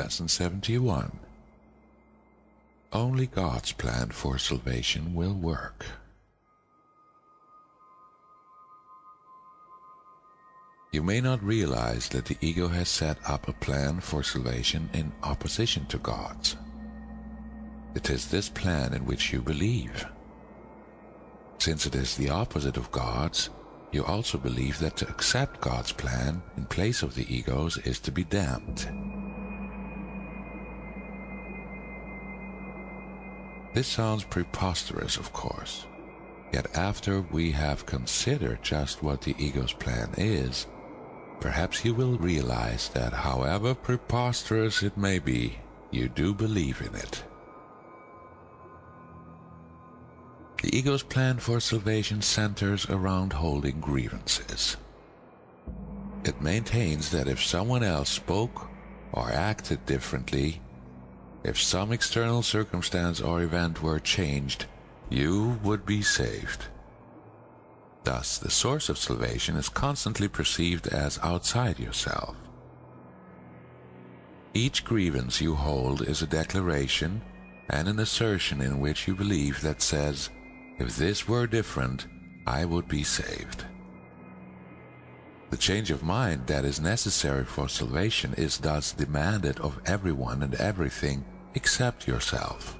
Lesson 71 Only God's plan for salvation will work. You may not realize that the ego has set up a plan for salvation in opposition to God's. It is this plan in which you believe. Since it is the opposite of God's, you also believe that to accept God's plan in place of the ego's is to be damned. This sounds preposterous, of course. Yet after we have considered just what the ego's plan is, perhaps you will realize that however preposterous it may be, you do believe in it. The ego's plan for salvation centers around holding grievances. It maintains that if someone else spoke or acted differently, if some external circumstance or event were changed, you would be saved. Thus, the source of salvation is constantly perceived as outside yourself. Each grievance you hold is a declaration and an assertion in which you believe that says, if this were different, I would be saved. The change of mind that is necessary for salvation is thus demanded of everyone and everything except yourself.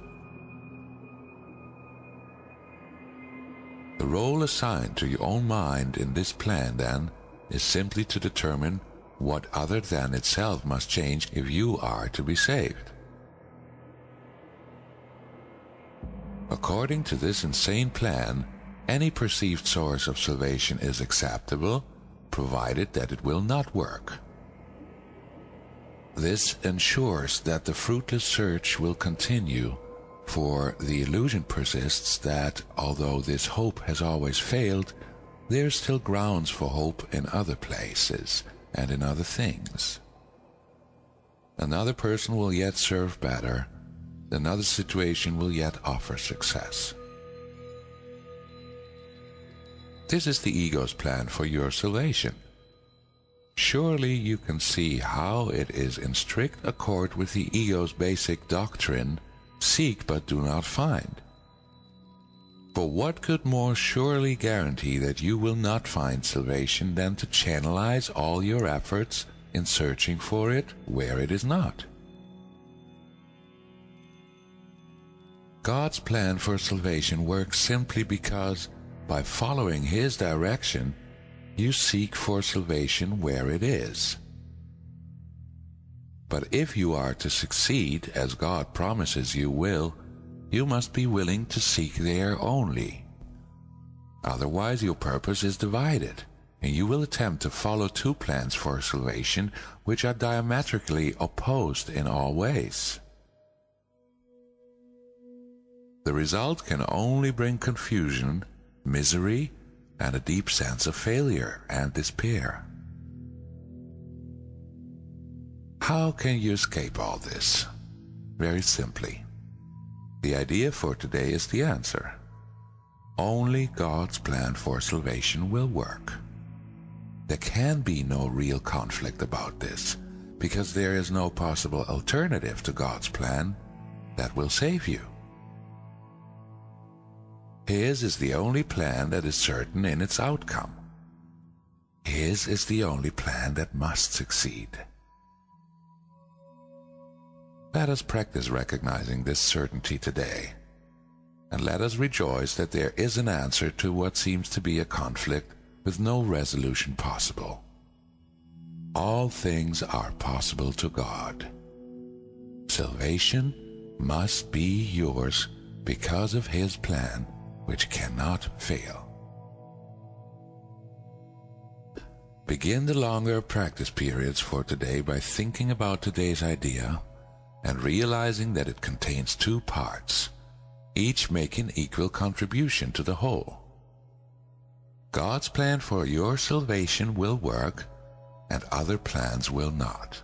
The role assigned to your own mind in this plan, then, is simply to determine what other than itself must change if you are to be saved. According to this insane plan, any perceived source of salvation is acceptable, provided that it will not work. This ensures that the fruitless search will continue, for the illusion persists that, although this hope has always failed, there are still grounds for hope in other places and in other things. Another person will yet serve better, another situation will yet offer success. This is the ego's plan for your salvation. Surely you can see how it is in strict accord with the ego's basic doctrine seek but do not find. For what could more surely guarantee that you will not find salvation than to channelize all your efforts in searching for it where it is not? God's plan for salvation works simply because, by following His direction, you seek for salvation where it is. But if you are to succeed, as God promises you will, you must be willing to seek there only. Otherwise, your purpose is divided, and you will attempt to follow two plans for salvation which are diametrically opposed in all ways. The result can only bring confusion, misery, and a deep sense of failure and despair. How can you escape all this? Very simply. The idea for today is the answer. Only God's plan for salvation will work. There can be no real conflict about this, because there is no possible alternative to God's plan that will save you. His is the only plan that is certain in its outcome. His is the only plan that must succeed. Let us practice recognizing this certainty today, and let us rejoice that there is an answer to what seems to be a conflict with no resolution possible. All things are possible to God. Salvation must be yours because of His plan which cannot fail. Begin the longer practice periods for today by thinking about today's idea and realizing that it contains two parts, each making equal contribution to the whole. God's plan for your salvation will work and other plans will not.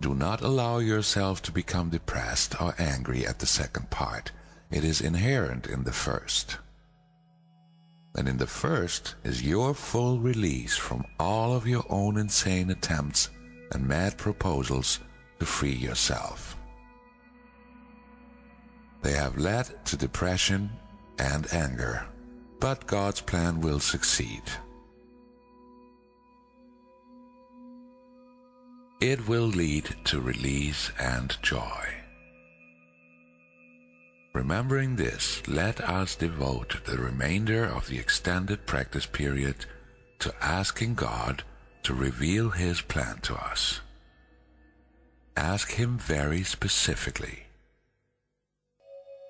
Do not allow yourself to become depressed or angry at the second part it is inherent in the first. And in the first is your full release from all of your own insane attempts and mad proposals to free yourself. They have led to depression and anger, but God's plan will succeed. It will lead to release and joy. Remembering this, let us devote the remainder of the extended practice period to asking God to reveal His plan to us. Ask Him very specifically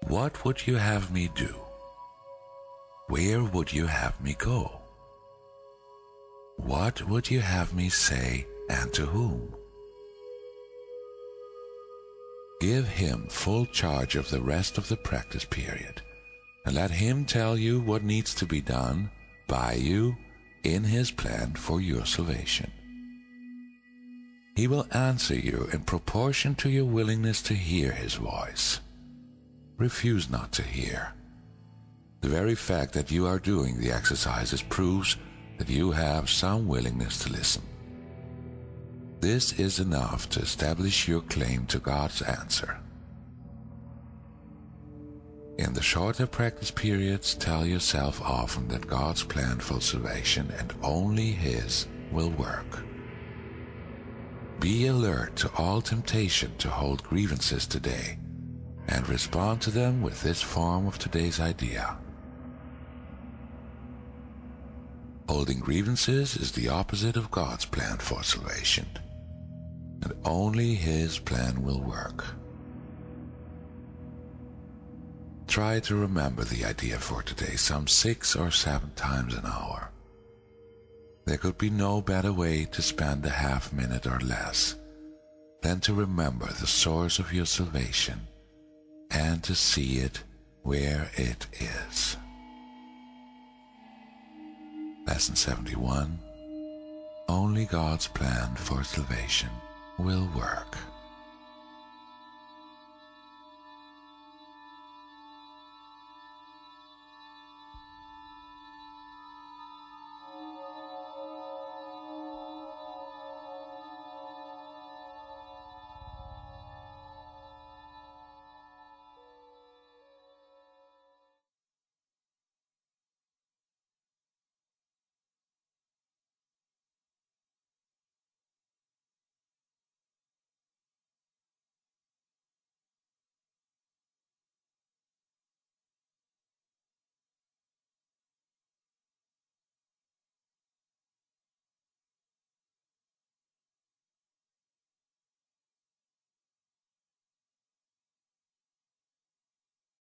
What would you have me do? Where would you have me go? What would you have me say and to whom? Give him full charge of the rest of the practice period and let him tell you what needs to be done by you in his plan for your salvation. He will answer you in proportion to your willingness to hear his voice. Refuse not to hear. The very fact that you are doing the exercises proves that you have some willingness to listen. This is enough to establish your claim to God's answer. In the shorter practice periods, tell yourself often that God's plan for salvation and only His will work. Be alert to all temptation to hold grievances today and respond to them with this form of today's idea. Holding grievances is the opposite of God's plan for salvation and only His plan will work. Try to remember the idea for today some six or seven times an hour. There could be no better way to spend a half minute or less than to remember the source of your salvation and to see it where it is. Lesson 71 Only God's plan for salvation will work.